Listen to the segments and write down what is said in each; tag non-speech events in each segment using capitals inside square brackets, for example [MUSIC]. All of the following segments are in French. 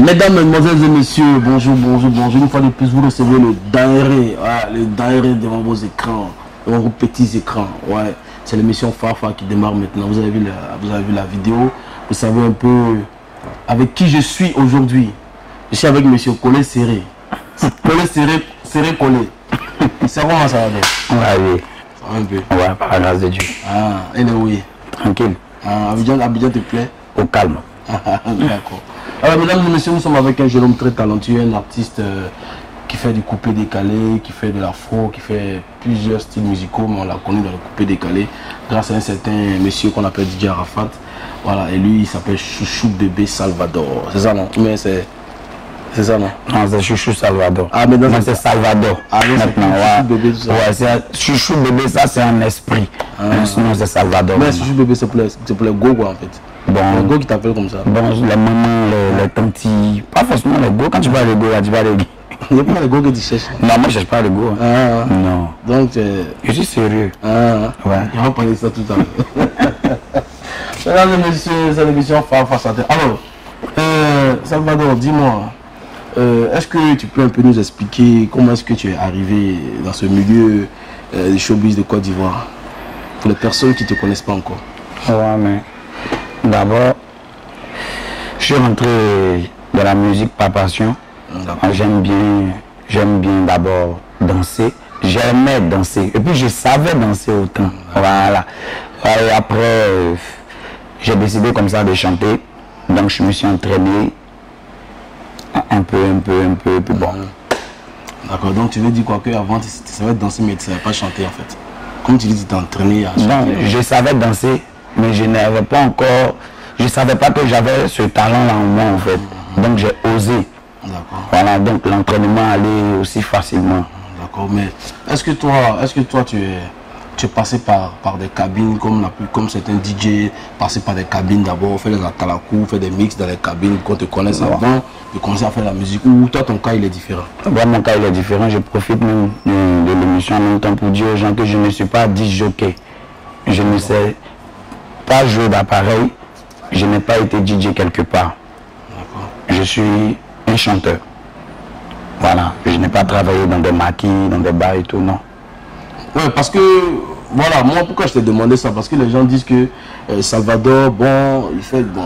Mesdames, Mesdemoiselles et Messieurs, bonjour, bonjour, bonjour. Une fois de plus, vous recevez le daéré, ouais, le daéré devant vos écrans, devant vos petits écrans. Ouais, c'est l'émission Farfa qui démarre maintenant. Vous avez, vu la, vous avez vu la vidéo. Vous savez un peu avec qui je suis aujourd'hui. Je suis avec Monsieur Collet Serré. Collet Serré, Serré Collet. [LAUGHS] C'est comment ça va Ouais, oui. Ça va un peu? Ouais, par la grâce de Dieu. Ah, et oui. Tranquille. Ah, Abidjan, Abidjan te plaît? Au calme. [LAUGHS] D'accord. Alors, mesdames et messieurs, nous sommes avec un jeune homme très talentueux, un artiste euh, qui fait du coupé décalé, qui fait de l'afro, qui fait plusieurs styles musicaux, mais on l'a connu dans le coupé décalé grâce à un certain monsieur qu'on appelle DJ Arafat. Voilà, et lui, il s'appelle Chouchou Bébé Salvador. C'est ça, non? Mais c'est. C'est ça, non? Non, c'est Chouchou Salvador. Ah, mais non, c'est Salvador. Ah, non, Maintenant, Chouchou ouais. Bébé. Ouais, c'est Chouchou bébé, ça c'est un esprit. Sinon, c'est Salvador. Mais Chouchou Bébé, c'est pour les, c'est pour les go, quoi, en fait. Bon, Les go qui t'appellent comme ça. bon, les mamans, les, les tantis, pas forcément les go. Quand tu vas les go, là, tu vas les Il n'y a pas les go que tu cherches. Non, moi je cherche pas les go. Ah, ah. Non. donc, euh, Je suis sérieux. Ah, Ouais. On va parler de ça tout à l'heure. [LAUGHS] Mesdames et messieurs, c'est l'émission Farfa Santé. Alors, euh, Salvador, dis-moi, euh, est-ce que tu peux un peu nous expliquer comment est-ce que tu es arrivé dans ce milieu euh, du showbiz de Côte d'Ivoire Pour les personnes qui ne te connaissent pas encore? Ouais, mais d'abord, je suis rentré dans la musique par passion. D'accord. J'aime bien, j'aime bien d'abord danser. J'aimais danser. Et puis je savais danser autant. Voilà. Et après, j'ai décidé comme ça de chanter. Donc je me suis entraîné un peu, un peu, un peu. Puis bon. D'accord, donc tu veux dire quoi qu'avant tu tu savais danser mais tu ne savais pas chanter en fait. Comme tu dis, tu t'es entraîné à chanter. Donc je savais danser, mais je n'avais pas encore, je savais pas que j'avais ce talent-là en moi en fait. Donc j'ai osé. Voilà, donc l'entraînement allait aussi facilement. D'accord, mais est-ce que toi, est-ce que toi tu es, tu es passé par, par des cabines comme, la, comme certains DJ, passé par des cabines d'abord, fait des atalakou, fait des mix dans les cabines qu'on te connaisse avant, de commencer à faire la musique, ou toi ton cas il est différent? Moi, mon cas il est différent. Je profite même de, de l'émission en même temps pour dire aux gens que je ne suis pas jockey. Je ne sais pas jouer d'appareil. Je n'ai pas été DJ quelque part. Je suis un chanteur. Voilà. Je n'ai pas travaillé dans des maquis, dans des bars et tout, non. Ouais, parce que, voilà, moi pourquoi je t'ai demandé ça? Parce que les gens disent que euh, Salvador, bon, il fait, bon,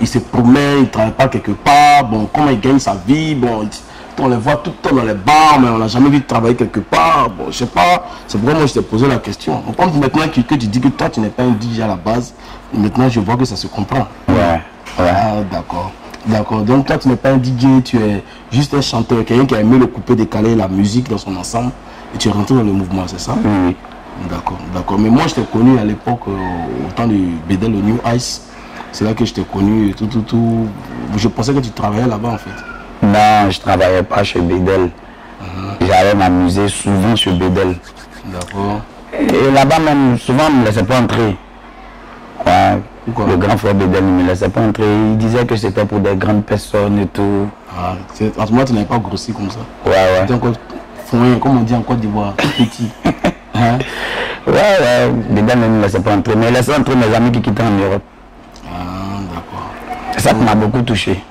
il, se promène, il ne travaille pas quelque part, bon, comment il gagne sa vie, bon, il- on les voit tout le temps dans les bars, mais on l'a jamais vu travailler quelque part, bon, je sais pas, c'est pourquoi moi je t'ai posé la question. On pense maintenant que, que tu dis que toi tu n'es pas un DJ à la base, maintenant je vois que ça se comprend. Ouais. Ouais. Ah, d'accord. D'accord. Donc, toi, tu n'es pas un DJ, tu es juste un chanteur, quelqu'un qui a aimé le coupé décalé, la musique dans son ensemble, et tu es rentré dans le mouvement, c'est ça? Oui. D'accord, d'accord. Mais moi, je t'ai connu à l'époque, euh, au temps du Bédel, au New Ice. C'est là que je t'ai connu, et tout, tout, tout. Je pensais que tu travaillais là-bas, en fait. Non, je travaillais pas chez Bédel. J'allais m'amuser souvent chez Bédel. D'accord. Et là-bas même, souvent, on ne me laissait pas entrer. Ouais. Pourquoi? Le grand frère Bédel ne me laissait pas entrer. Il disait que c'était pour des grandes personnes et tout. Ah, à ce moment, tu n'avais pas grossi comme ça. Ouais, Tu ouais. étais encore foin, comme on dit en Côte d'Ivoire, tout petit. [LAUGHS] Hein? Ouais, ouais. Bédel ne me laissait pas entrer. Mais il laissait entrer mes amis qui quittaient en Europe. Ah, d'accord. C'est ça qui m'a beaucoup touché.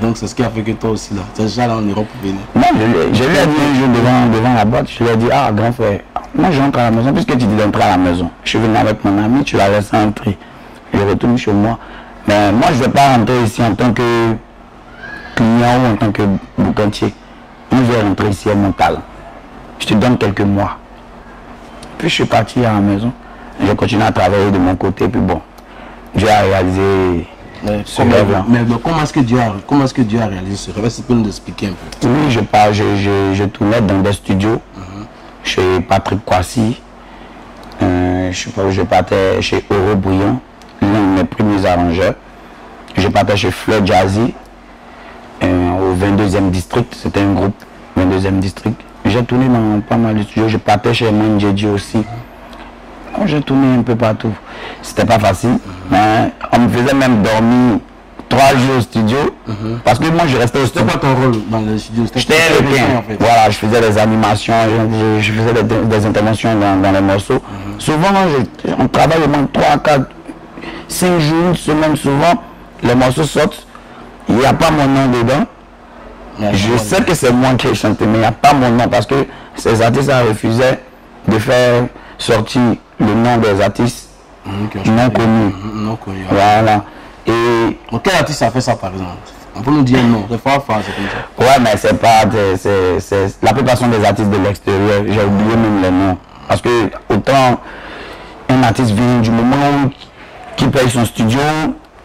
Donc, c'est ce qui a fait que toi aussi, là, tu es déjà là en Europe pour venir. Non, je, lui- je ai dit un jour devant, devant la boîte, je lui ai dit, ah, grand frère, moi je rentre à la maison, puisque tu dis d'entrer à la maison. Je suis venu avec mon ami, tu l'as laissé entrer. Je retourne chez moi. Mais moi, je ne vais pas rentrer ici en tant que client ou en tant que boucantier. Je vais rentrer ici avec mon talent. Je te donne quelques mois. Puis je suis parti à la maison. J'ai continué à travailler de mon côté, puis bon, Dieu a réalisé Mais ce comment, rêve-là. mais, mais comment est-ce que Dieu a, comment est-ce que Dieu a réalisé ce rêve? Est-ce que tu peux nous expliquer un peu? Oui, je pars, je, je, je tournais dans des studios chez Patrick Kwasi. Euh, je, je partais chez Euro Bouillon, l'un de mes premiers arrangeurs. Je partais chez Fleur Jazzy, euh, au 22e district. C'était un groupe, 22e district. J'ai tourné dans pas mal de studios. Je partais chez Mandjedji aussi. J'ai tourné un peu partout. C'était pas facile, mais on me faisait même dormir trois jours au studio. Parce que moi, je restais au C'était studio. quoi ton rôle dans le studio? C'était J'étais c'était le en fait? Voilà, je faisais des animations, je, je faisais des, des interventions dans, dans les morceaux. Souvent, je- on travaille au moins 3, 4, 5 jours, une semaine, souvent, les morceaux sortent. Il n'y a pas mon nom dedans. Je sais que c'est moi qui ai chanté, mais il n'y a pas mon nom parce que ces artistes refusé de faire sortir le nom des artistes Mhm, qui ont non connus. Non connu. Voilà. Et Donc, quel artiste a fait ça par exemple? On peut nous dire non, c'est c'est comme ça. ouais, mais c'est pas. c'est- la plupart sont des artistes de l'extérieur. J'ai oublié même les noms. Parce que autant un artiste vient du moment qui paye son studio,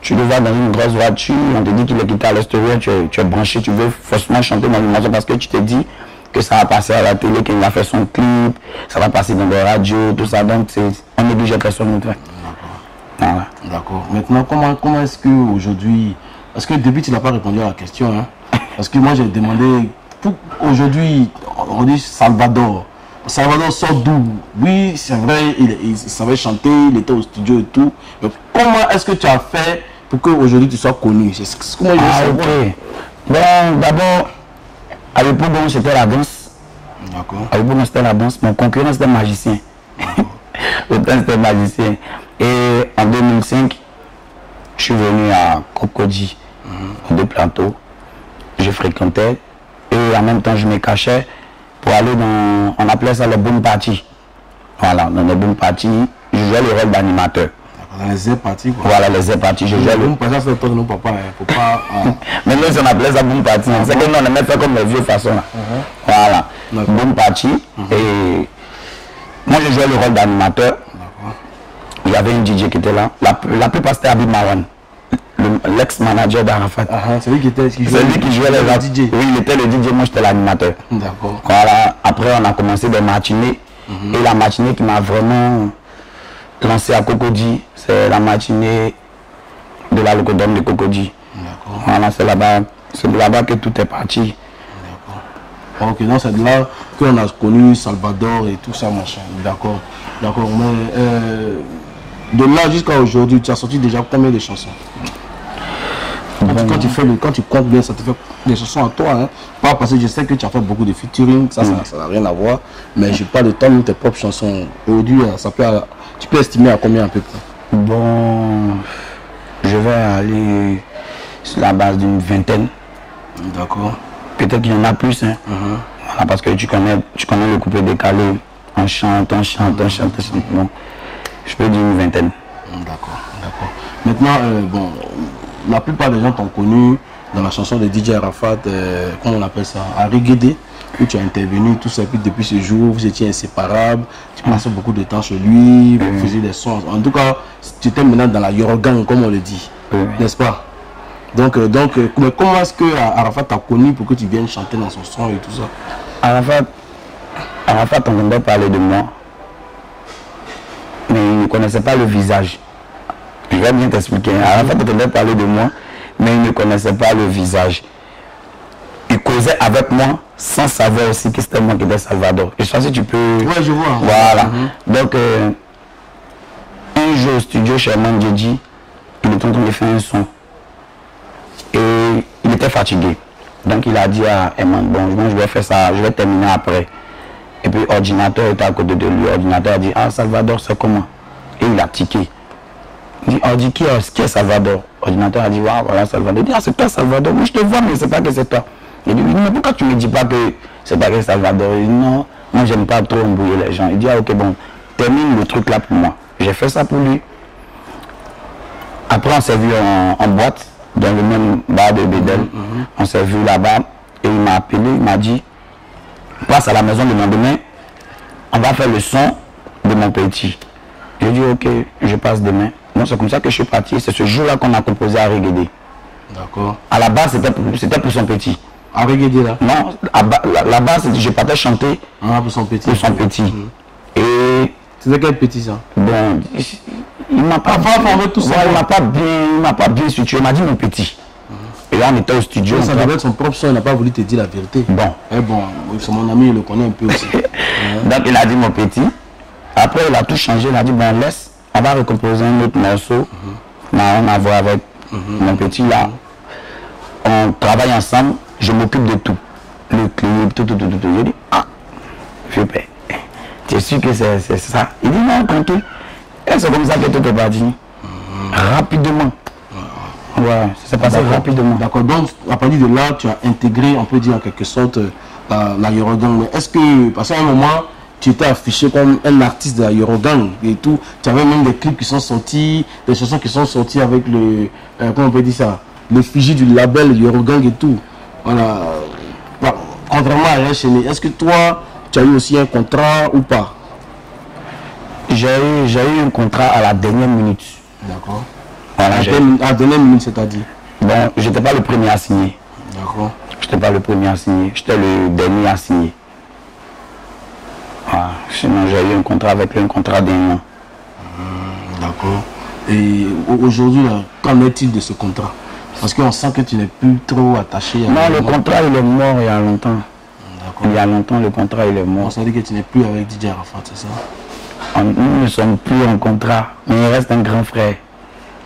tu le vois dans une grosse voiture, on te dit qu'il est quitté à l'extérieur, tu es, tu es branché, tu veux forcément chanter dans une maison parce que tu te dis que ça va passer à la télé, qu'il va faire son clip, ça va passer dans des radios, tout ça. Donc, c'est- on n'oblige personne de. Voilà. D'accord. Maintenant, comment, comment est-ce que aujourd'hui. Parce que au début, tu n'as pas répondu à la question. Hein? Parce que moi, j'ai demandé. pour- Aujourd'hui, on dit Salvador. Salvador sort d'où? Oui, c'est vrai, il, il savait chanter, il était au studio et tout. Mais comment est-ce que tu as fait pour qu'aujourd'hui tu sois connu? C'est moi je Ah, savoir? ok. Bon, d'abord, à l'époque, bon, c'était la danse. D'accord. À l'époque, c'était la danse. Mon concurrent, c'était magicien. [LAUGHS] Autant c'était magicien. Et en 2005, je suis venu à Cocody, au deux plateaux. Je fréquentais. Et en même temps, je me cachais pour aller dans. On appelait ça le boom party. Voilà, dans les boom party, je jouais le rôle d'animateur. Les airs partis, quoi. Voilà, les airs party, je jouais le. Papas. Hein. Faut pas. ah. [LAUGHS] Mais nous, on appelait ça boom party. C'est que nous, on aimait faire comme les vieux façons. Là. Voilà. Boom party. Et moi, je jouais le rôle d'animateur. D'accord. Il y avait une DJ qui était là. La, la plupart, c'était Abid Marwan, le- l'ex-manager d'Arafat. Ah, ah, c'est lui qui était. Qui C'est lui qui jouait les le DJ. Oui, il était le DJ, moi, j'étais l'animateur. D'accord. Voilà. Après, on a commencé des matinées. Et la matinée qui m'a vraiment lancé à Cocody, c'est la matinée de la locodome de Cocody. Voilà, c'est là-bas, c'est de là-bas que tout est parti. Ok, donc c'est de là qu'on a connu Salvador et tout ça, machin. D'accord. D'accord. Mais euh, de là jusqu'à aujourd'hui, tu as sorti déjà combien de chansons? Quand, tu, quand tu fais le, quand tu comptes bien, ça te fait des chansons à toi. Hein. Pas parce que je sais que tu as fait beaucoup de featuring, ça, ça ça n'a rien à voir. Mais je parle de tes propres chansons. Aujourd'hui, euh, ça peut, tu peux estimer à combien à peu près Bon, je vais aller sur la base d'une vingtaine. D'accord. Peut-être qu'il y en a plus. Hein. Voilà, parce que tu connais, tu connais le couplet décalé. On chante, on chante, on chante, on chante. Bon, je peux dire une vingtaine. D'accord, d'accord. Maintenant, euh, bon, la plupart des gens t'ont connu dans la chanson de DJ Arafat, euh, comment on appelle ça, Guédé, où tu as intervenu, tout ça, puis depuis ce jour, vous étiez inséparables, tu passais beaucoup de temps chez lui, vous faisiez des sons. En tout cas, tu étais maintenant dans la Yorogang, comme on le dit, n'est-ce pas? Donc, euh, donc euh, mais comment est-ce que Arafat t'a connu pour que tu viennes chanter dans son son et tout ça? Arafat, Arafat entendait parler de moi, mais il ne connaissait pas le visage. Je vais bien t'expliquer. Arafat entendait parler de moi, mais il ne connaissait pas le visage. Avec moi sans savoir aussi que c'était moi qui étais Salvador. Je sais pas si tu peux... Je vois. Voilà. Donc, euh, un jour au studio chez Mandjedji, il était en train de faire un son. Et il était fatigué. Donc, il a dit à Eman, bon, je vais faire ça, je vais terminer après. Et puis, ordinateur était à côté de lui. Ordinateur a dit, ah, Salvador, c'est comment? Et il a tiqué. Il dit, on dit, qui est, qui est Salvador? Ordinateur a dit, ah, voilà Salvador. Il dit, ah, c'est toi Salvador. Moi, je te vois, mais c'est pas que c'est toi. Il dit, mais pourquoi tu me dis pas que c'est pas que Salvador? Il dit, non, moi, j'aime pas trop embrouiller les gens. Il dit, ah, ok, bon, termine le truc là pour moi. J'ai fait ça pour lui. Après, on s'est vu en, en boîte, dans le même bar de Bédel. On s'est vu là-bas et il m'a appelé, il m'a dit, passe à la maison le lendemain, on va faire le son de mon petit. J'ai dit, ok, je passe demain. Donc c'est comme ça que je suis parti. C'est ce jour-là qu'on a composé à Reggae. D'accord. À la base, c'était pour, c'était pour son petit. Guédé là Non, c'était- je partais chanter Ah, pour son petit. pour son petit. Et C'était quel petit ça? bon, il m'a pas, pas formé tout ça. Ouais, il m'a pas bien, il m'a pas bien situé. Il m'a dit mon petit. Et là, on était au studio. Ça on devait être son propre son, il n'a pas voulu te dire la vérité. Bon, Eh bon, c'est mon ami, il le connaît un peu aussi. [LAUGHS] Donc il a dit mon petit. Après il a tout changé. Il a dit bon laisse, on va recomposer un autre morceau. n'a rien à voir avec mon petit là. On travaille ensemble, je m'occupe de tout. Le clip, tout, tout, tout, tout. J'ai dit ah, vieux père, tu es sûr que c'est ça Il dit non, tranquille. Et c'est comme ça que tout est parti. Rapidement. Ouais. ça s'est passé rapidement. D'accord. Donc, à partir de là, tu as intégré, on peut dire en quelque sorte, euh, la, la Eurogang. Mais est-ce que, parce qu'à un moment, tu étais affiché comme un artiste de la Eurogang et tout, tu avais même des clips qui sont sortis, des chansons qui sont sorties avec le, euh, comment on peut dire ça, l'effigie du label Eurogang et tout. Voilà. Bah, contrairement à Chéné, est-ce que toi, tu as eu aussi un contrat ou pas? J'ai eu, eu un contrat à la dernière minute. D'accord. Voilà, À la dernière minute, c'est-à-dire? Bon, j'étais pas le premier à signer. D'accord. J'étais pas le premier à signer. J'étais le dernier à signer. Voilà. Sinon, j'ai eu un contrat avec lui, un contrat d'un an. D'accord. Et au- aujourd'hui, qu'en est-il de ce contrat? Parce qu'on sent que tu n'es plus trop attaché à. Non, le contrat, il est mort il y a longtemps. Il y a longtemps, le contrat, il est mort. On s'est dit que tu n'es plus avec DJ Arafat, c'est ça? On- Nous ne sommes plus en contrat, mais il reste un grand frère.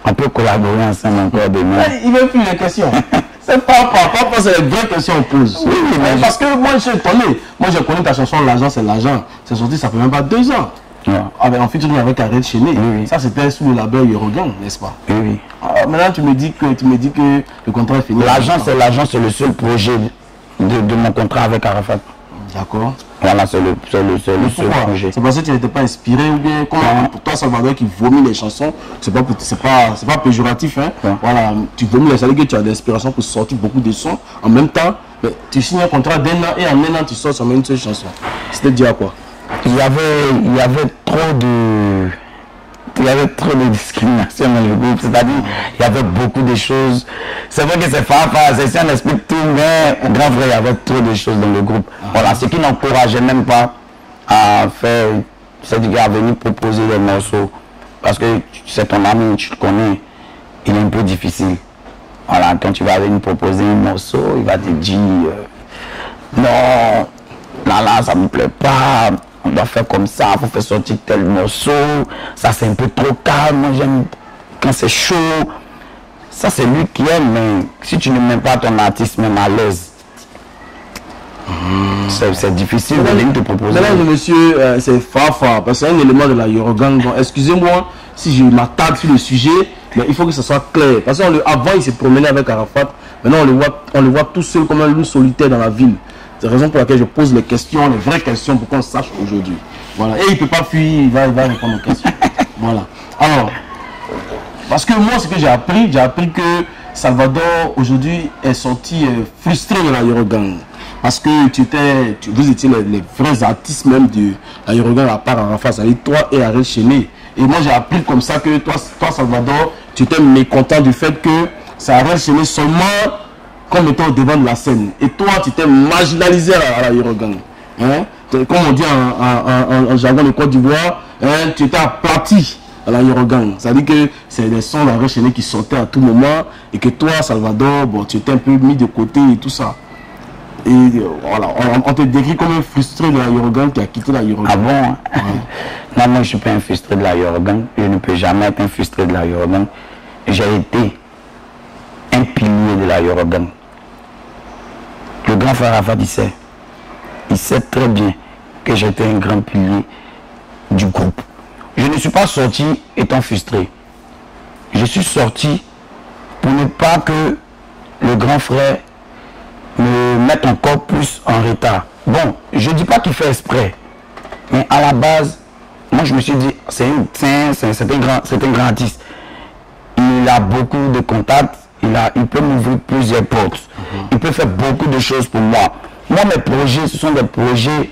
On peut collaborer ensemble encore demain. Il veut plus les questions. [LAUGHS] C'est pas papa, c'est les vraies questions qu'on pose. Oui, oui, mais Parce que moi, je suis étonné. Moi, je connais ta chanson L'argent, c'est l'argent. C'est sorti, ça fait même pas deux ans. Non. Avec, en featuring avec Arrête Chéné. oui. Ça, c'était sous le label Eurogang, n'est-ce pas? Oui, oui. Ah, Maintenant, tu me dis que tu me dis que le contrat est fini. L'argent, c'est c'est le seul projet de, de mon contrat avec Arafat. D'accord. Voilà, c'est le, le, le seul projet. C'est parce que tu n'étais pas inspiré ou bien pour toi Salvador qui vomit les chansons, c'est pas pas pas péjoratif hein? Voilà, tu vomis les dire que tu as de l'inspiration pour sortir beaucoup de sons en même temps, mais tu signes un contrat d'un an et en un an tu sors seulement une seule chanson. C'était dit à quoi? Il y avait, il y avait trop de, il y avait trop de discrimination dans le groupe. C'est-à-dire, il y avait beaucoup de choses. C'est vrai que c'est Fafa, c'est si on explique tout, mais grand frère, il y avait trop de choses dans le groupe. Voilà, ce qui n'encourageait même pas à faire, c'est-à-dire à venir proposer des morceaux. Parce que c'est ton ami, tu le connais, il est un peu difficile. Voilà, quand tu vas venir proposer un morceau, il va te dire, euh, non, là, là, ça me plaît pas, on doit faire comme ça, faut faire sortir tel morceau, ça c'est un peu trop calme, moi j'aime quand c'est chaud. Ça c'est lui qui aime, mais si tu ne mets pas ton artiste même à l'aise, c'est c'est difficile de te proposer. Mesdames et messieurs, euh, c'est Fafa, parce que c'est un élément de la Eurogang. Excusez-moi si je m'attarde sur le sujet, mais il faut que ce soit clair. Parce qu'avant, il s'est promené avec Arafat. Maintenant, on le, voit, on le voit tout seul comme un loup solitaire dans la ville. C'est la raison pour laquelle je pose les questions, les vraies questions, pour qu'on sache aujourd'hui. Voilà. Et il ne peut pas fuir, il va, il va répondre aux questions. [LAUGHS] voilà. Alors, parce que moi, ce que j'ai appris, j'ai appris que Salvador aujourd'hui est sorti euh, frustré de la Eurogang. Parce que tu étais, tu- vous étiez les, les vrais artistes même de la Eurogang à part Arafat, c'est-à-dire toi et Ariel Chéné. Et moi, j'ai appris comme ça que toi, toi, Salvador, tu étais mécontent du fait que c'est Ariel Chéné seulement comme étant au devant de la scène. Et toi, tu t'es marginalisé à, la Eurogang. Hein? Comme on dit en, en- en- en jargon de Côte d'Ivoire, hein, tu étais aplati à la Eurogang. C'est-à-dire que c'est des sons Chéné qui sortaient à tout moment et que toi, Salvador, bon, tu étais un peu mis de côté et tout ça. Et voilà, on, on te décrit comme un frustré de la Eurogang qui a quitté la Eurogang. Ah bon hein? [LAUGHS] Non, moi je suis pas un frustré de la Yorugan. Je ne peux jamais être un frustré de la Yorugan. J'ai été un pilier de la Yorugan. Le grand frère Rafat, il sait. Il sait très bien que j'étais un grand pilier du groupe. Je ne suis pas sorti étant frustré. Je suis sorti pour ne pas que le grand frère me mette encore plus en retard. Bon, je ne dis pas qu'il fait exprès. Mais à la base, moi je me suis dit, c'est un, un- un grand artiste. Il a beaucoup de contacts, il, a, il peut m'ouvrir plusieurs portes. Il peut faire beaucoup de choses pour moi. Moi, mes projets, ce sont des projets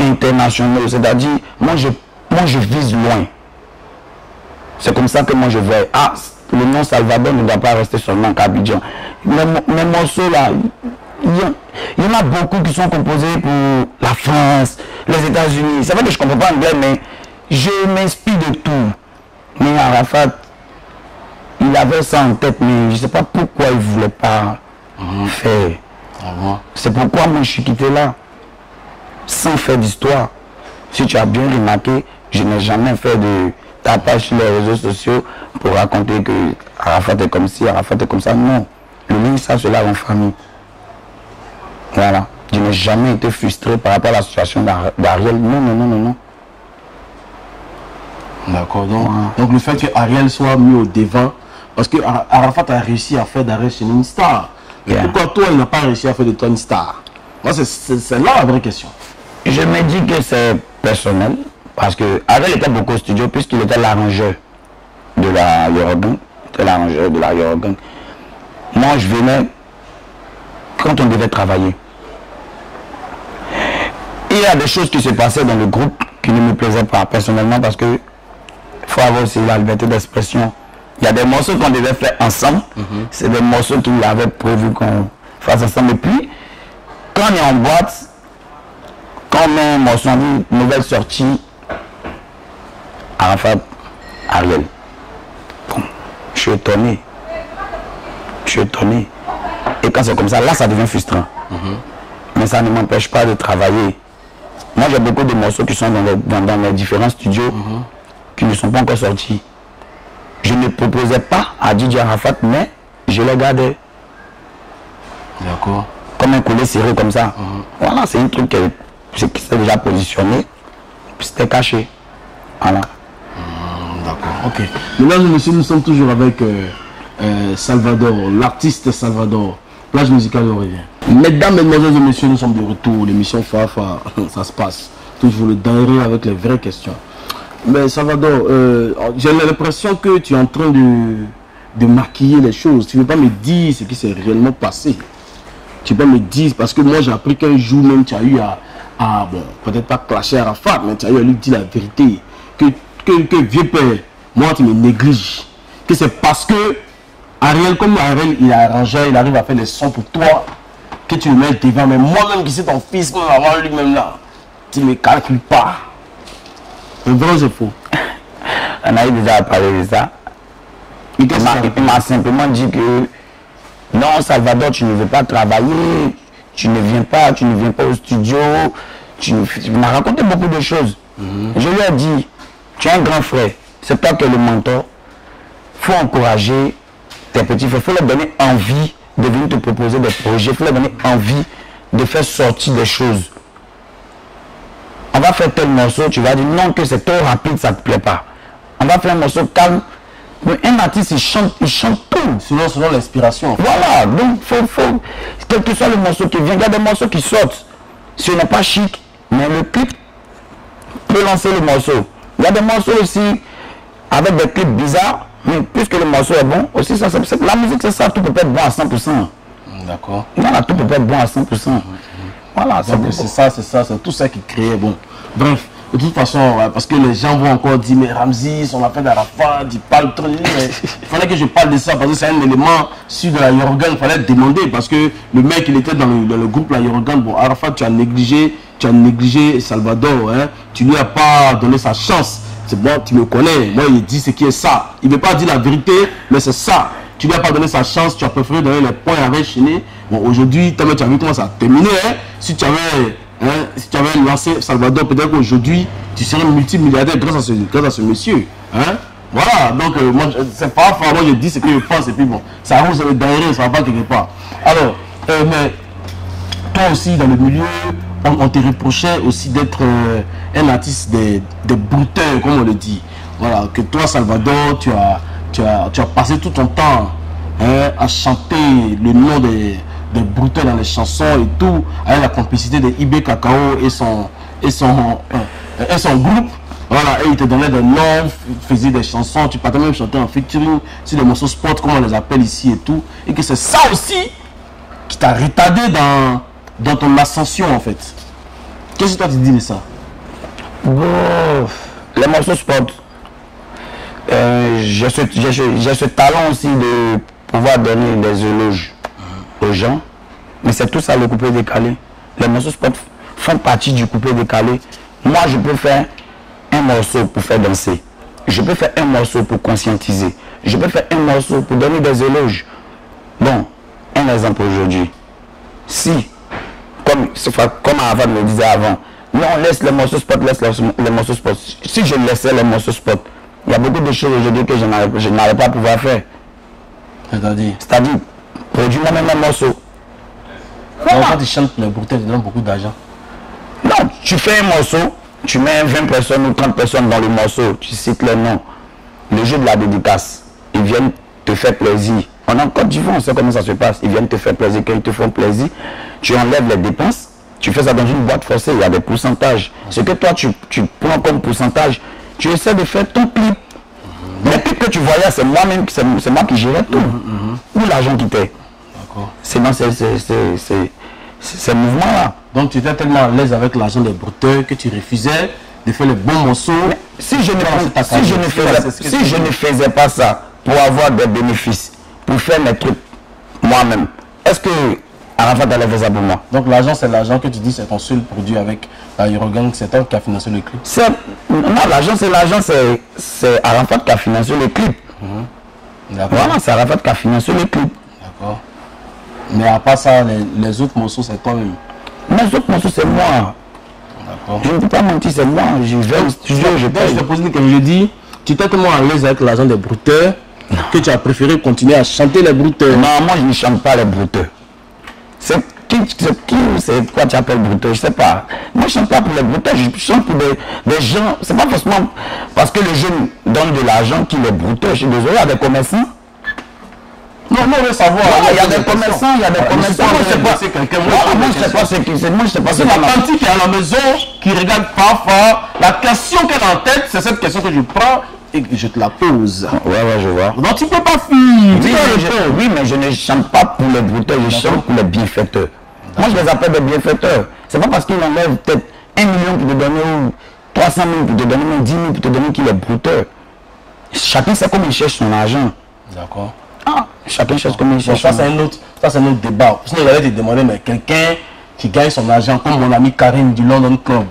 internationaux. C'est-à-dire, moi je, moi, je vise loin. C'est comme ça que moi je vois. Ah, le nom Salvador ne doit pas rester seulement qu'à Abidjan. Mes, mes morceaux là, il y, a- il y en a beaucoup qui sont composés pour la France, les États-Unis. C'est vrai que je ne comprends pas anglais, mais je m'inspire de tout. Mais Arafat, il avait ça en tête, mais je ne sais pas pourquoi il ne voulait pas faire. C'est pourquoi moi je suis quitté là, sans faire d'histoire. Si tu as bien remarqué, je n'ai jamais fait de tapage sur les réseaux sociaux pour raconter que Arafat est comme ci, Arafat est comme ça. Non. Le lien, ça, c'est là en famille. Voilà. Je n'ai jamais été frustré par rapport à la situation d'Ar- d'Ariel. Non, non, non, non, non. D'accord. Donc, donc le fait que Ariel soit mis au devant Parce que Ara- Arafat a réussi à faire d'Arrêt chez une star. Yeah. pourquoi toi, il n'a pas réussi à faire de toi une star? Moi, c'est- là la vraie question. Je me dis que c'est personnel, parce que était beaucoup au studio, puisqu'il était l'arrangeur de la était l'arrangeur de la. Moi, je venais quand on devait travailler. Il y a des choses qui se passaient dans le groupe qui ne me plaisaient pas personnellement parce que faut avoir aussi la liberté d'expression. Il y a des morceaux qu'on devait faire ensemble. C'est des morceaux qu'il avait prévu qu'on fasse ensemble. Et puis, quand on est en boîte, quand on met un morceau ligne, nouvelle sortie, Arafat, Ariel. Je suis étonné. Je suis étonné. Et quand c'est comme ça, là, ça devient frustrant. Mais ça ne m'empêche pas de travailler. Moi, j'ai beaucoup de morceaux qui sont dans les, dans, dans les différents studios qui ne sont pas encore sortis. Je ne proposais pas à DJ Arafat, mais je les gardais D'accord. comme un collet serré comme ça. Voilà, c'est un truc qui s'est déjà positionné, puis c'était caché. Voilà. D'accord. Ok. Mesdames et messieurs, nous sommes toujours avec euh, euh, Salvador, l'artiste Salvador. Plage musicale, on revient. Mesdames, mesdemoiselles et messieurs, nous sommes de retour. L'émission Fafa, [LAUGHS] ça se passe. Toujours le dernier avec les vraies questions. Mais Salvador, euh, j'ai l'impression que tu es en train de, de maquiller les choses. Tu ne veux pas me dire ce qui s'est réellement passé. Tu peux me dire, parce que moi j'ai appris qu'un jour même tu as eu à, à, bon, peut-être pas clasher Arafat, mais tu as eu à lui dire la vérité. Que, que, que vieux père, moi tu me négliges. Que c'est parce que Ariel, comme Ariel il est arrangeur, il arrive à faire les sons pour toi, que tu le mets devant. Mais moi-même qui suis ton fils, même avant lui-même là, tu ne me calcules pas. C'est vrai ou c'est faux On a eu déjà parlé de ça. Il m'a- il simplement dit que non, Salvador, tu ne veux pas travailler, tu ne viens pas, tu ne viens pas au studio. Tu ne- il m'a raconté beaucoup de choses. Je lui ai dit, tu es un grand frère, c'est toi qui es le mentor. faut encourager tes petits frères, il faut leur donner envie de venir te proposer des projets, il faut leur donner envie de faire sortir des choses. On va faire tel morceau, tu vas dire non que c'est trop rapide, ça ne te plaît pas. On va faire un morceau calme. Mais un artiste, il chante, il chante tout. Selon, selon l'inspiration. Voilà, donc faut, faut, quel que soit le morceau qui vient, il y a des morceaux qui sortent. Ce n'est pas chic, mais le clip peut lancer le morceau. Il y a des morceaux aussi avec des clips bizarres, mais puisque le morceau est bon, aussi ça, c'est- la musique c'est ça, tout peut être bon à 100%. D'accord. Voilà, tout peut être bon à 100%. Voilà, c'est ça, c'est ça, c'est tout ça qui crée. Bon, bref, de toute façon, parce que les gens vont encore dire, mais Ramzi, on a fait d'Arafat, il parle trop. mais Il fallait que je parle de ça parce que c'est un élément sur de la Yorgan, il fallait demander parce que le mec, il était dans le, dans le groupe La Yorgan. Bon, Arafat, tu as négligé, tu as négligé Salvador, hein, tu lui as pas donné sa chance. C'est bon, tu me connais. Moi, il dit ce qui est ça. Il ne veut pas dire la vérité, mais c'est ça. Tu lui as pas donné sa chance, tu as préféré donner les points avec Chéné. Bon, aujourd'hui, toi, tu as vu comment ça a terminé. Hein? Si tu avais, hein, si lancé Salvador, peut-être qu'aujourd'hui, tu serais multimilliardaire grâce à ce, grâce à ce monsieur. Hein? Voilà, donc euh, moi, c'est pas moi je dis ce que je pense, et puis bon, ça arrive, ça va derrière, ça va pas quelque part. Alors, euh, mais toi aussi dans le milieu, on, te reprochait aussi d'être euh, un artiste des, des comme on le dit. Voilà, que toi, Salvador, tu as, tu as, tu as passé tout ton temps hein, à chanter le nom des, des brouteurs dans les chansons et tout, avec la complicité de Ibé Cacao et son, et son, euh, et son groupe. Voilà, et il te donnait des noms, faisait des chansons, tu partais même chanter en featuring sur des morceaux sport, comme on les appelle ici et tout. Et que c'est ça aussi qui t'a retardé dans, dans ton ascension en fait. Qu'est-ce que toi tu dis de ça? Bon, les morceaux sport. Euh, j'ai ce talent aussi de pouvoir donner des éloges aux gens. Mais c'est tout ça le coupé décalé. Les morceaux sport font partie du coupé décalé. Moi, je peux faire un morceau pour faire danser. Je peux faire un morceau pour conscientiser. Je peux faire un morceau pour donner des éloges. Bon, un exemple aujourd'hui. Si comme, comme Avad me disait avant, non, laisse les morceaux spot, laisse les, les morceaux spot. Si je laissais les morceaux spot, il y a beaucoup de choses aujourd'hui que je n'arrive pas pouvoir faire. C'est-à-dire? C'est-à-dire, produire moi-même un morceau. Quand tu chantes brouteurs, tu donnes beaucoup d'argent. Non, tu fais un morceau, tu mets 20 personnes ou 30 personnes dans le morceau, tu cites les noms. Le jeu de la dédicace, ils viennent te te fait plaisir. On a Côte d'Ivoire, on sait comment ça se passe. Ils viennent te faire plaisir, quand ils te font plaisir, tu enlèves les dépenses, tu fais ça dans une boîte forcée, il y a des pourcentages. Ce que toi, tu, tu prends comme pourcentage, tu essaies de faire ton clip. Les clips que tu voyais, c'est moi-même, c'est moi qui gérais tout. Où l'argent quittait D'accord. C'est dans ces, mouvements-là. Donc tu étais tellement à l'aise avec l'argent des brouteurs que tu refusais de faire les bons morceaux. Si je si faisais, si ne faisais pas ça pour avoir des bénéfices, pour faire mes trucs moi-même, est-ce que Arafat allait faire ça pour moi Donc l'argent c'est l'argent que tu dis c'est ton seul produit avec la Eurogang, c'est toi qui as financé le clip. Non, l'argent, c'est l'argent, c'est- Arafat qui a financé le clip. Voilà, c'est Arafat qui a financé le clip. D'accord. Mais à part ça, les, les autres morceaux c'est toi-même. Mais autres morceaux, c'est moi. D'accord. Je ne peux pas mentir, c'est moi. Je vais au studio, je Donc, je paye. te pose une question, je dis, tu étais tellement à l'aise avec l'argent des brouteurs que tu as préféré continuer à chanter les brouteurs. Non, moi, je ne chante pas les brouteux. C'est qui, c'est qui c'est quoi tu appelles brouteux Je sais pas. Moi, je chante pas pour les brouteux, je chante pour des, des gens. C'est pas forcément parce que les jeunes donnent de l'argent qu'il est brouteux. Je suis désolé, il y a des commerçants. Non, moi je veux savoir. Il y a des commerçants, il y a des Voilà, commerçants. Moi, je sais pas. quelqu'un, moi, je moi, pose je des sais pas ce qui c'est. Moi, je sais pas ce C'est la qui est à la maison, qui regarde parfois. La question qu'elle a en tête, c'est cette question que je prends et que je te la pose. Ouais, ouais, je vois. Donc tu peux pas fuir. Oui, mais je, répondre. oui, mais je ne chante pas pour les brouteurs, je chante pour les bienfaiteurs. Moi, je les appelle des bienfaiteurs. C'est pas parce qu'ils enlèvent peut-être 1 million pour te donner ou 300 000 pour te donner, ou 10 000 pour te donner qu'il est brouteur. Chacun sait comment il cherche son argent. D'accord. Ah, chacun cherche comment il cherche ça son c'est argent. un autre, ça c'est un autre débat. Sinon il allait te demander mais quelqu'un qui gagne son argent comme mon ami Karim du London Club,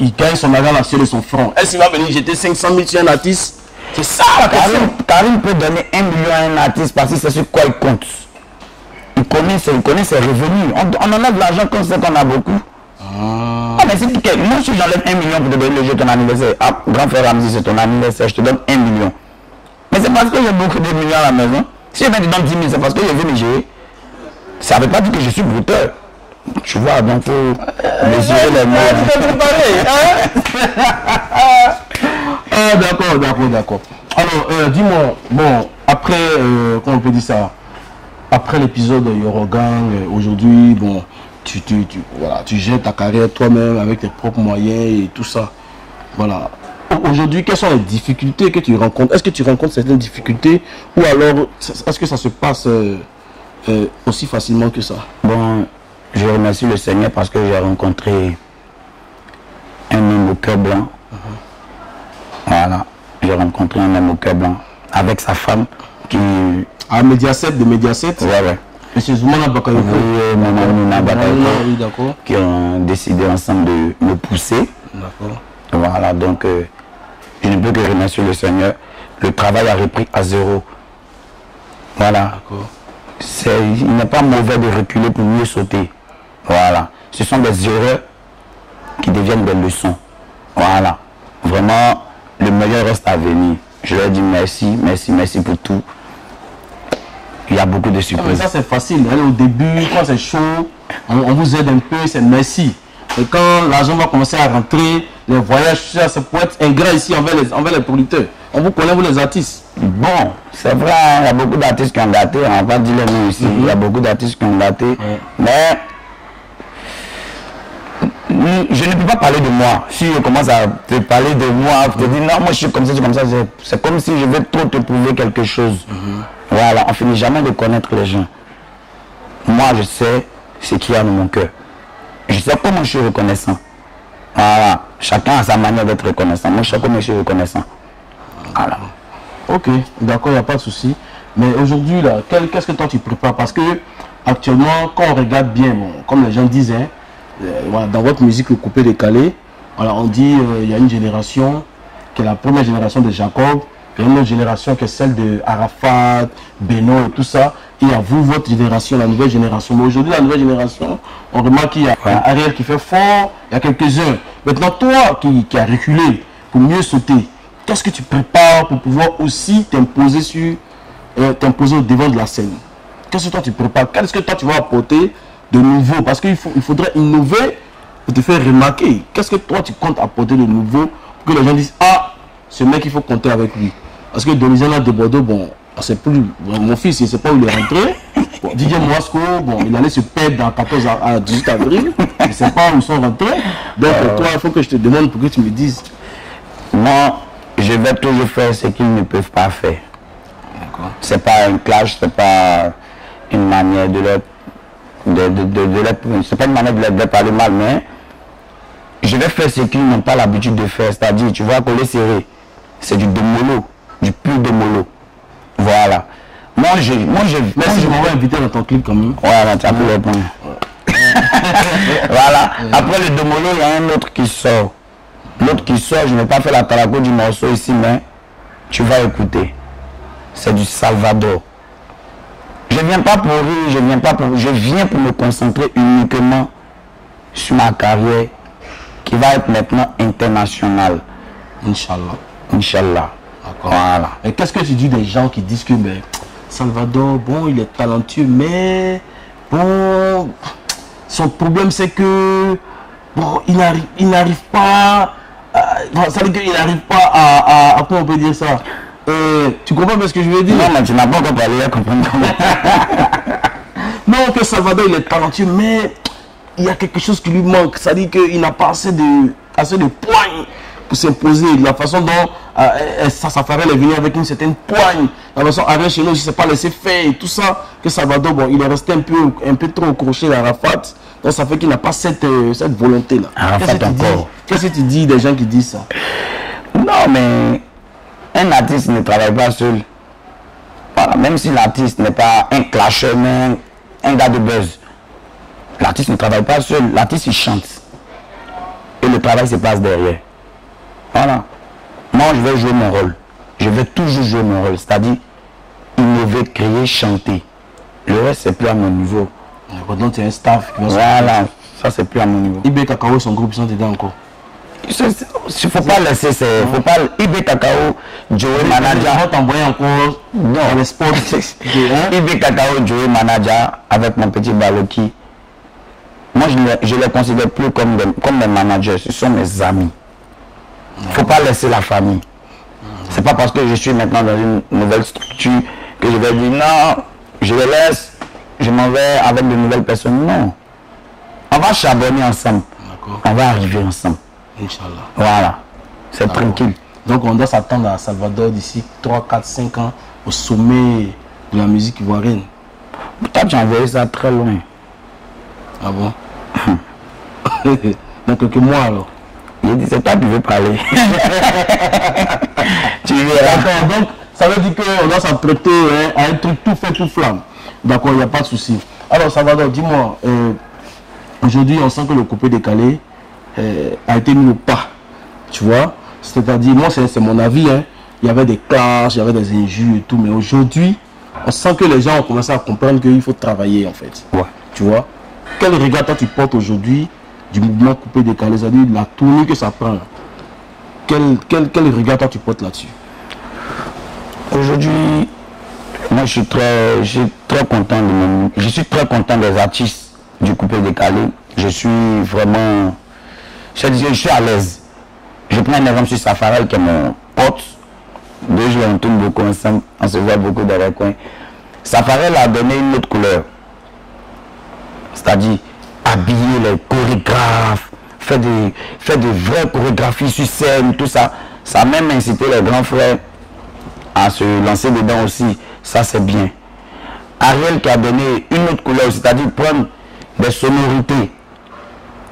il gagne son argent là sur de son front. Est-ce qu'il va venir jeter 500 000 sur un artiste? C'est ça la question. Karim, Karim peut donner 1 million à un artiste parce que c'est sur quoi il compte. Il connaît ses, il connaît ses revenus. On, on enlève l'argent quand c'est qu'on a beaucoup. Ah, mais c'est que moi, si j'enlève 1 million pour te donner le jeu de ton anniversaire, ah, grand frère Ramzi, c'est ton anniversaire, je te donne 1 million. Mais c'est parce que j'ai beaucoup de millions à la maison. Si je viens te donner 10 000, c'est parce que je veux me gérer. Ça ne veut pas dire que je suis brouteur. Tu vois, donc faut mesurer les mots. [LAUGHS] Ah d'accord, d'accord, d'accord. Alors euh, dis-moi, bon, après, euh, comment on peut dire ça? Après l'épisode de Yorogang, euh, aujourd'hui, bon, tu, tu, tu, voilà, tu gères ta carrière toi-même avec tes propres moyens et tout ça. Voilà. Au- Aujourd'hui, quelles sont les difficultés que tu rencontres? Est-ce que tu rencontres certaines difficultés ou alors est-ce que ça se passe euh, aussi facilement que ça? Bon, je remercie le Seigneur parce que j'ai rencontré un homme au cœur blanc. Voilà, j'ai rencontré un homme au cœur blanc avec sa femme qui. Ouais, À Mediaset, de Mediaset, ouais. Monsieur Zoumana Bakayoko. Oui, Nina Bakayoko, Oui, d'accord. qui ont décidé ensemble de me pousser. D'accord. Voilà, donc euh, je ne peux que remercier le Seigneur. Le travail a repris à zéro. Voilà. Il n'est pas mauvais de reculer pour mieux sauter. Voilà. Ce sont des erreurs qui deviennent des leçons. Voilà. Vraiment, le meilleur reste à venir. Je leur dis merci, merci, merci pour tout. Il y a beaucoup de Ah, surprises. ça c'est facile. Allez, au début, quand c'est chaud, on, on vous aide un peu, c'est merci. Et quand l'argent va commencer à rentrer, les voyages, ça, ça peut être ingrat ici envers les, envers les producteurs. On vous connaît, vous les artistes. Bon, c'est vrai, il y a beaucoup d'artistes qui ont gâté, on va dire les noms ici, il y a beaucoup d'artistes qui ont gâté, mais je ne peux pas parler de moi. Si je commence à te parler de moi, te dire non, moi je suis comme ça, je suis comme ça, c'est- comme si je veux trop te prouver quelque chose. Voilà, on finit jamais de connaître les gens. Moi, je sais ce qu'il y a dans mon cœur. Je sais comment je suis reconnaissant. Voilà, chacun a sa manière d'être reconnaissant. Moi, je sais comment je suis reconnaissant. Voilà. Ok, d'accord, il n'y a pas de souci. Mais aujourd'hui, là, qu'est-ce que toi tu prépares? Parce que actuellement, quand on regarde bien, bon, comme les gens disent, hein, voilà, dans votre musique, le coupé décalé, on dit euh, il y a une génération qui est la première génération de Jacob, une autre génération qui est celle de Arafat, Beno et tout ça. Et il y a vous, votre génération, la nouvelle génération. Mais aujourd'hui, la nouvelle génération, on remarque qu'il y a Ouais. Ariel qui fait fort, il y a quelques-uns. Maintenant, toi qui, qui as reculé pour mieux sauter, qu'est-ce que tu prépares pour pouvoir aussi t'imposer sur euh, t'imposer au devant de la scène? Qu'est-ce que toi tu prépares? Qu'est-ce que toi tu vas apporter de nouveau Parce qu'il faut, il faudrait innover pour te faire remarquer. Qu'est-ce que toi tu comptes apporter de nouveau pour que les gens disent Ah, ce mec il faut compter avec lui. Parce que Donizana de Bordeaux, bon, On sait plus. Mon fils, il ne sait pas où il est rentré. Bon, Didier Moasco, bon, il allait se perdre dans 14 à, à 18 avril. Il ne sait pas où ils sont rentrés. Donc, toi, il faut que je te demande pour que tu me dises. Moi, je vais toujours faire ce qu'ils ne peuvent pas faire. C'est pas un clash, c'est pas une manière de leur. De, de, de, de leur- c'est pas une manière de parler mal, mais je vais faire ce qu'ils n'ont pas l'habitude de faire. C'est-à-dire, tu vois, coller serré, c'est du démolo, du pur démolo. Voilà. Moi, je. Moi, je. moi, je- m'avoir invité dans ton clip quand même. Voilà, tu as les points. [LAUGHS] voilà. Après le domolo, il y a un autre qui sort. L'autre qui sort, je n'ai pas fait la talago du morceau ici, mais tu vas écouter. C'est du Salvador. Je viens pas pour rire, je viens pas pour. Je viens pour me concentrer uniquement sur ma carrière qui va être maintenant internationale. Inch'Allah. Inch'Allah. D'accord. Voilà. Et qu'est-ce que tu dis des gens qui disent que ben, Salvador, bon, il est talentueux, mais bon, son problème c'est que bon, il n'arrive, il n'arrive pas, à- bon, ça veut dire qu'il n'arrive pas à, à, à- comment on peut dire ça? Euh, Tu comprends ce que je veux dire? Non, mais tu n'as pas encore parlé, à comprendre. [LAUGHS] Non, que Salvador il est talentueux, mais il y a quelque chose qui lui manque. Ça dit qu'il n'a pas assez de, assez de poigne pour s'imposer. La façon dont euh, euh, sa Safari est venu avec une certaine poigne. La façon Alain chez nous, il ne s'est pas laissé faire et tout ça. Que Salvador, bon, il est resté un peu, un peu trop accroché à Arafat. Donc ça fait qu'il n'a pas cette, euh, cette volonté-là. Arafat. Qu'est-ce que tu dis des gens qui disent ça? Non, mais un artiste ne travaille pas seul. Voilà, même si l'artiste n'est pas un clasher, mais un gars de buzz. L'artiste ne travaille pas seul. L'artiste, il chante. Et le travail se passe derrière. Voilà. Moi, je vais jouer mon rôle. Je vais toujours jouer mon rôle. C'est-à-dire, innover, créer, chanter. Le reste, c'est plus à mon niveau. Donc as un staff qui va Voilà. Ça, c'est plus à mon niveau. IB Kakao son groupe ils sont dedans encore. Il ne faut pas laisser, c'est, faut pas, IB Kakao, Joey Manager, On t'envoyer encore dans les sports. Hein? [LAUGHS] IB Kakao, Joey Manager, avec mon petit Baloki, moi je ne les considère plus comme, des- comme mes managers, ce sont mes amis. Il ne faut pas laisser la famille. C'est pas parce que je suis maintenant dans une nouvelle structure que je vais dire non, je les laisse, je m'en vais avec de nouvelles personnes. Non. On va charbonner ensemble. On va arriver ensemble. Inch'Allah. Voilà. C'est tranquille. Donc on doit s'attendre à Salvador d'ici 3, 4, 5 ans au sommet de la musique ivoirienne. Tu as envoyé ça très loin. Ah bon? [LAUGHS] Dans quelques mois alors? Il dit, c'est toi qui veux parler. [LAUGHS] tu verras. Donc ça veut dire qu'on doit s'apprêter hein, à un truc tout fait, tout flamme. D'accord, il n'y a pas de souci. Alors Salvador, dis-moi, euh, aujourd'hui on sent que le coupé décalé euh, a été mis au pas. Tu vois? C'est-à-dire, moi c'est mon avis, hein, il y avait des clashs, il y avait des injures et tout, mais aujourd'hui, on sent que les gens ont commencé à comprendre qu'il faut travailler en fait. Ouais. Tu vois? Quel regard toi tu portes aujourd'hui du mouvement coupé décalé, c'est-à-dire la tournure que ça prend? Quel, quel, quel regard toi tu portes là-dessus? Aujourd'hui, moi je suis très, je suis très content de mon- je suis très content des artistes du coupé décalé. Je suis vraiment, je, je suis à l'aise. Je prends un exemple sur Safarel qui est mon pote. Deux jours on tourne beaucoup ensemble, on se voit beaucoup dans les coins. Safarel a donné une autre couleur. C'est-à-dire habiller les chorégraphes, faire des, faire des vraies chorégraphies sur scène, tout ça. Ça a même incité les grands frères à se lancer dedans aussi. Ça, c'est bien. Ariel qui a donné une autre couleur, c'est-à-dire prendre des sonorités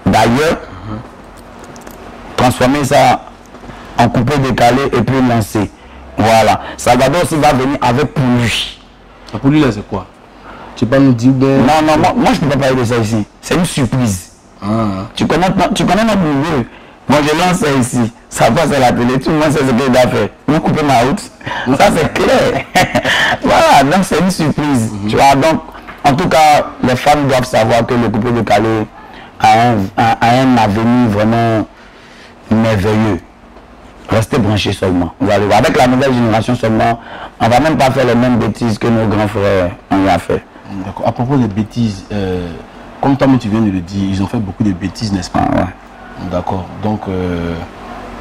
d'ailleurs, transformer ça en coupé décalé et puis lancer. Voilà. Salvador aussi va venir avec pour lui. Ah, Pour lui, là, c'est quoi? Tu peux pas nous dire ben... Non, non, moi, moi je ne peux pas parler de ça ici. C'est une surprise. Ah, Tu connais, tu connais notre milieu. Moi, je lance ça ici. Ça passe à la télé. Tout le monde sait ce qu'il doit faire. Vous coupez ma route. Ça, c'est clair. [LAUGHS] voilà, donc c'est une surprise. Tu vois, donc, en tout cas, les femmes doivent savoir que le coupé a un, a- a un avenir vraiment merveilleux. Restez branchés seulement. Vous allez voir. Avec la nouvelle génération seulement, on va même pas faire les mêmes bêtises que nos grands frères ont fait. D'accord. À propos des bêtises, euh, comme toi-même tu viens de le dire, ils ont fait beaucoup de bêtises, n'est-ce pas? Ah, ouais. D'accord. Donc, euh,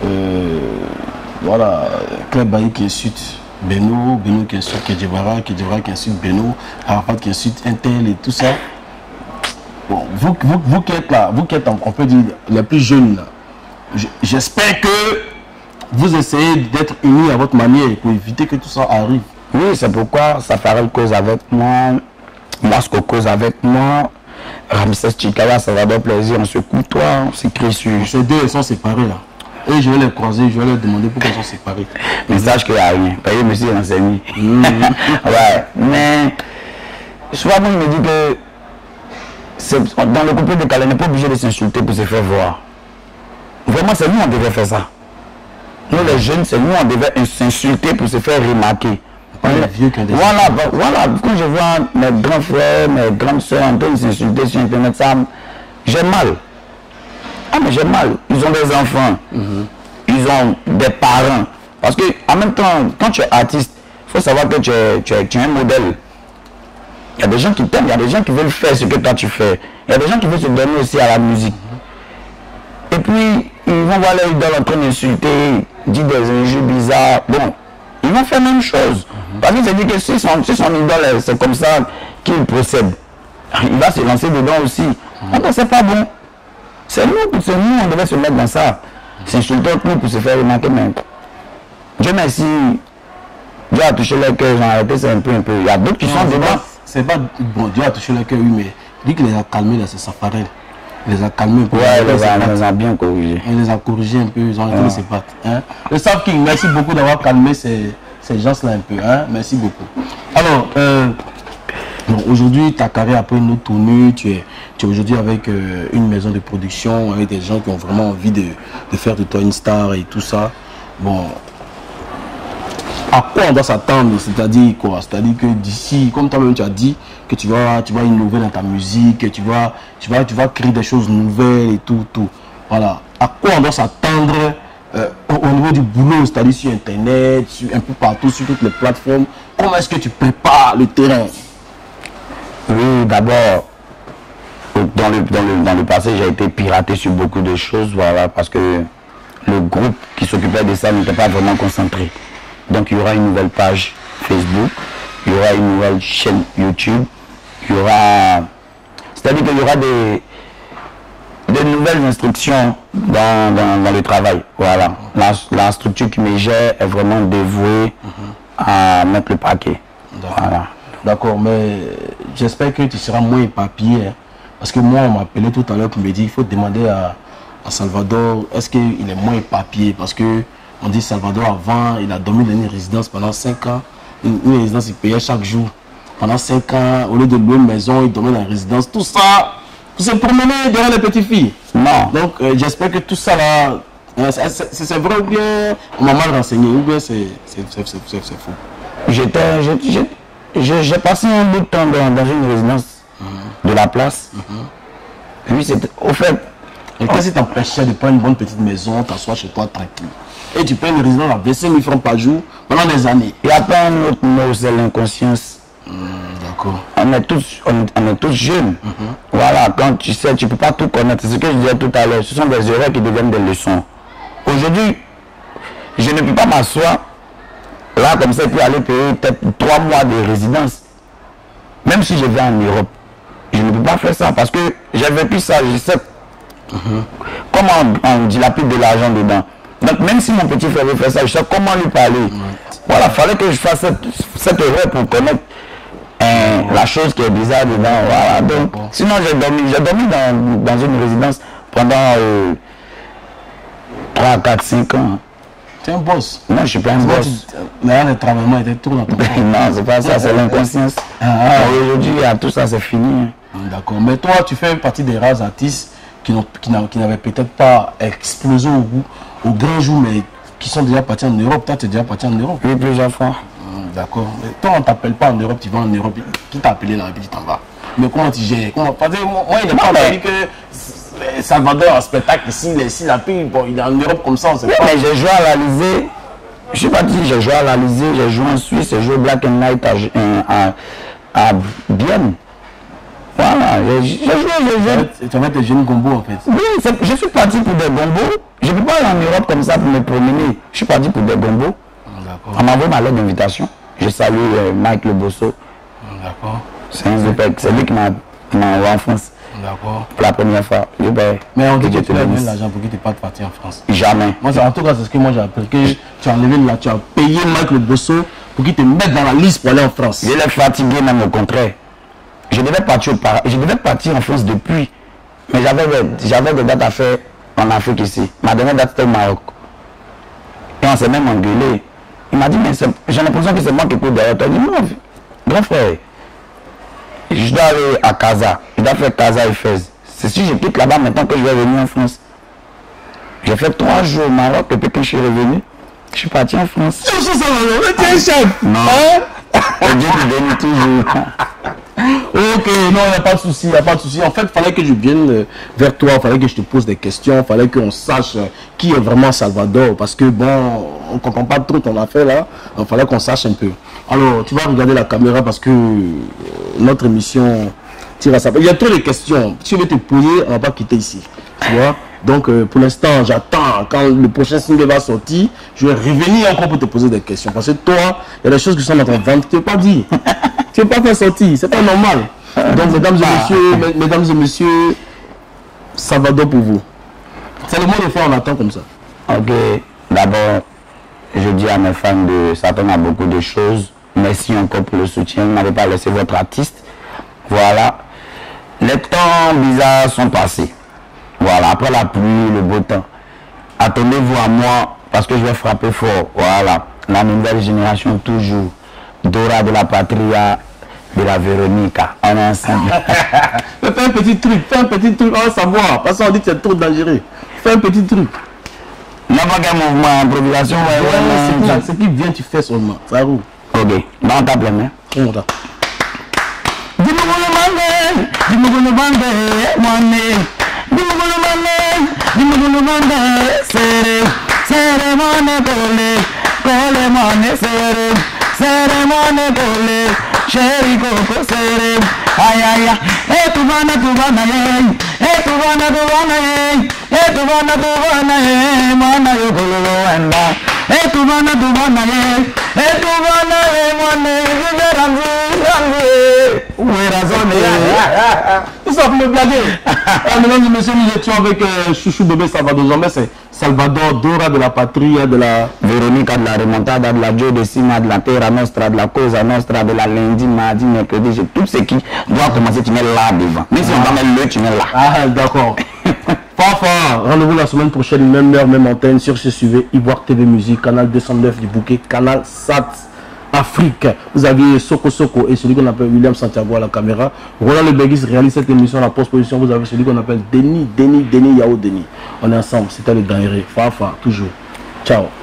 euh, voilà, Claire Bailly qui insulte Beno, Beno qui insulte Kedjevara, Kedjevara qui insulte Beno, Arafat qui insulte Intel et tout ça. Bon, vous, vous, vous qui êtes là, vous qui êtes, on peut dire, les plus jeunes, là, j'espère que vous essayez d'être unis à votre manière pour éviter que tout ça arrive. Oui, c'est pourquoi Safarel cause avec moi, Masco cause avec moi, Ramsès Chikaya, ça va donner plaisir, on se côtoie, on s'écrit sur. Ces deux, ils sont séparés là. Et je vais les croiser, je vais leur demander pourquoi ils sont séparés. Mais sache qu'il n'y a rien. Payez monsieur l'enseigne. [LAUGHS] ouais, mais souvent moi, je me dis que dans le couple de Calais, on n'est pas obligé de s'insulter pour se faire voir. Vraiment, c'est nous on devait faire ça. Nous les jeunes, c'est nous on devait s'insulter pour se faire remarquer. Vieux des Voilà, bah, voilà, quand je vois mes grands frères, mes grandes soeurs en train de s'insulter sur Internet, ça, j'ai mal. Ah, mais j'ai mal. Ils ont des enfants. Ils ont des parents. Parce que, en même temps, quand tu es artiste, il faut savoir que tu es, tu es- tu es un modèle. Il y a des gens qui t'aiment, il y a des gens qui veulent faire ce que toi tu fais. Il y a des gens qui veulent se donner aussi à la musique. Et puis, ils vont voir leur idole en train d'insulter, dire des injures bizarres. Bon, ils vont faire la même chose. Parce qu'ils se disent que si son, si son idole, c'est comme ça qu'il procède, il va se lancer dedans aussi. Ah ben, c'est pas bon. C'est nous, c'est nous, on devait se mettre dans ça. S'insulter entre nous pour se faire remarquer, mais Dieu merci, Dieu a touché leur cœur, ils ont arrêté, c'est un peu, un peu. Il y a d'autres qui sont Non, dedans. C'est pas. Bon, Dieu a touché le cœur, oui, mais dit qu'il les a calmés là, c'est Safarel. Il les a calmés un peu. Ouais, les a, les bien corrigés. Il les a corrigés un peu, ils ont arrêté de se battre. Hein. Le King, merci beaucoup d'avoir calmé ces, ces gens-là un peu. Hein. Merci beaucoup. Alors, euh, aujourd'hui, ta carrière a pris une autre tournure. Tu es, tu es aujourd'hui avec euh, une maison de production, avec des gens qui ont vraiment envie de, de faire de toi une star et tout ça. Bon, à quoi on doit s'attendre? C'est-à-dire quoi? C'est-à-dire que d'ici, comme toi-même tu as dit, que tu vas, tu innover dans ta musique, que tu vas, tu tu créer des choses nouvelles et tout, tout. Voilà. À quoi on doit s'attendre euh, au, au niveau du boulot, c'est-à-dire sur Internet, sur, un peu partout, sur toutes les plateformes? Comment est-ce que tu prépares le terrain? Oui, d'abord, dans le, dans, le, dans le passé, j'ai été piraté sur beaucoup de choses, voilà, parce que le groupe qui s'occupait de ça n'était pas vraiment concentré. Donc, il y aura une nouvelle page Facebook, il y aura une nouvelle chaîne YouTube, il y aura. C'est-à-dire qu'il y aura des, des nouvelles instructions dans, dans, dans le travail. Voilà. La, la structure qui me gère est vraiment dévouée à mettre le paquet. Voilà. D'accord, mais j'espère que tu seras moins éparpillé. hein. Parce que moi, on m'a appelé tout à l'heure pour me dire il faut demander à, à Salvador est-ce qu'il est moins éparpillé? Parce que on dit Salvador avant, il a dormi dans une résidence pendant 5 ans. Une, une résidence, il payait chaque jour. Pendant 5 ans, au lieu de louer une maison, il dormait dans la résidence. Tout ça, il s'est promené derrière les petites filles. Non. Donc, euh, j'espère que tout ça là, euh, c'est- vrai ou bien on m'a mal renseigné, ou bien c'est faux. J'ai- passé un bout de temps dans, dans une résidence de la place. Et puis c'était, au fait, Et qu'est-ce qui t'empêchait de prendre une bonne petite maison, t'asseoir chez toi tranquille Et tu prends une résidence à 25 000 francs par jour pendant des années. il n'y a pas un autre mot, c'est l'inconscience. D'accord. On est tous, on, on est tous jeunes. Voilà, quand tu sais, tu peux pas tout connaître. C'est ce que je disais tout à l'heure. Ce sont des erreurs qui deviennent des leçons. Aujourd'hui, je ne peux pas m'asseoir là comme ça et puis aller payer peut-être trois mois de résidence. Même si je vais en Europe, je ne peux pas faire ça parce que j'ai vécu ça, je sais comment on, on dilapide de l'argent dedans. Donc même si mon petit frère veut faire ça, je sais comment lui parler. Voilà, fallait que je fasse cette, cette erreur pour connaître hein, la chose qui est bizarre dedans. Voilà. Donc, sinon j'ai dormi, j'ai dormi dans, dans une résidence pendant euh, 3, 4, 5 ans. Tu es un boss. Non, je suis pas un boss. là, le travaillement était tout dans ton [LAUGHS] corps. non, c'est pas ça, c'est l'inconscience. Ah, Aujourd'hui, il y a tout ça, c'est fini. hein. D'accord. Mais toi, tu fais partie des rares artistes qui n'avaient peut-être pas explosé au, au grand jour, mais qui sont déjà partis en Europe. Toi, tu es déjà parti en Europe. Oui, plusieurs fois. D'accord. Mais toi, on t'appelle pas en Europe, tu vas en Europe. Qui t'a appelé là et puis tu t'en vas Mais comment tu gères? Comment... Parce que moi, il n'est pas entendu que euh, Salvador en spectacle ici, il est ici, la pays, bon, il est en Europe comme ça, on sait Oui, pas. mais j'ai joué à l'Alizé. Je suis parti, j'ai joué à l'Alizé, j'ai joué en Suisse, j'ai joué au Black and White à, à, à Bienne. Voilà, j'ai joué, joué. vas- Tu vas être jeune gombo en fait. Oui, je suis parti pour des gombos. Je ne peux pas aller en Europe comme ça pour me promener. Je suis parti pour des gombos. On m'a envoyé ma lettre d'invitation. Je salue euh, Mike Le Bosso. D'accord. C'est un c'est lui qui m'a envoyé en France D'accord. pour la première fois. Je vais- Mais on dit que tu as donné l'argent pour que tu n'es pas parti en France? Jamais. Moi, c'est- en tout cas, c'est ce que moi j'ai appris. Que tu as enlevé là, tu as payé Mike Le Bosso pour qu'il te mette dans la liste pour aller en France. Je l'ai fatigué même au contraire. Je devais partir au je devais partir en France depuis. Mais j'avais des, j'avais des dates à faire en Afrique ici. Ma dernière date c'était au Maroc. Et on s'est même engueulé. Il m'a dit, mais j'ai l'impression que c'est moi qui cours derrière toi. Il dit, non, grand frère, je dois aller à Casa. Je dois faire Casa et Fès. C'est si je quitte là-bas maintenant que je vais venir en France. J'ai fait trois jours au Maroc et puis quand je suis revenu, je suis parti en France. Ça, Salvador. Mais tu es chef. Non. Hein? Et Dieu me bénit toujours. Ok, non, il n'y a pas de souci, il n'y a pas de souci. En fait, il fallait que je vienne euh, vers toi, il fallait que je te pose des questions, il fallait qu'on sache euh, qui est vraiment Salvador. Parce que bon, on ne comprend pas trop ton affaire là, il fallait qu'on sache un peu. Alors, tu vas regarder la caméra parce que euh, notre émission tire à sa Il y a trop de questions. Si je vais te poser, on ne va pas quitter ici. Tu vois? Donc, pour l'instant, j'attends. Quand le prochain single va sortir, je vais revenir encore pour te poser des questions. Parce que toi, il y a des choses qui sont dans ton ventre, tu ne pas dit. [LAUGHS] pas faire sortir, c'est pas normal. Donc, [LAUGHS] mesdames et messieurs, mes- mesdames et messieurs, Salvador pour vous. C'est le mot de fin, on attend comme ça. Ok, d'abord, je dis à mes fans de s'attendre à beaucoup de choses. Merci encore pour le soutien. Vous n'avez pas laissé votre artiste. Voilà. Les temps bizarres sont passés. Voilà, après la pluie, le beau temps. Attendez-vous à moi parce que je vais frapper fort. Voilà. La nouvelle génération toujours. Dora de la Patria, de la Véronica. On est ensemble. [LAUGHS] Fais un petit truc, fais un petit truc, on va savoir. Parce qu'on dit que c'est trop dangereux. Fais un petit truc. N'importe quel mouvement, improvisation, ouais, ouais, Ouais, c'est qui- Ce qui vient, tu fais seulement. Ça roule. Ok, dans ta pleine main. Comment ça Dimugulu mande, dimugulu mande, mande. Dimugulu mande, dimugulu mande, sere, sere mane kole, kole mane sere, sere mane kole, sheri koko sere. Ay ay ay, eh tu bana tu bana eh, eh tu bana tu bana eh, eh tu bana tu bana eh, mana yo kolo anda. Eh tu bana tu bana eh, eh tu bana eh, mane, viverangu, rangu. Où est la zone? Tout ça pour me blaguer. [LAUGHS] Ah, mesdames et messieurs, nous étions avec euh, Chouchou Bébé Salvador. Jamais c'est Salvador Dora de la Patria, de la. Veronica de la remontada, de la Joe de Sima, de la Terra Nostra, de la Cosa Nostra, de la lundi, mardi, mercredi, tout ce qui doit commencer, tu mets là devant. Même si on va mettre le, tu mets là. Ah, d'accord. [LAUGHS] Fafa, rendez-vous la semaine prochaine, même heure, même antenne, sur ce sujet, Ivoire TV Musique, canal 209 du bouquet, canal SAT Afrique. Vous aviez Soko Soko et celui qu'on appelle William Santiago à la caméra. Roland Lebegis réalise cette émission, la post-position. Vous avez celui qu'on appelle Denis, Denis, Denis Yao Denis. On est ensemble, c'était le dernier. Fafa, toujours. Ciao.